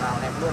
vào đẹp luôn.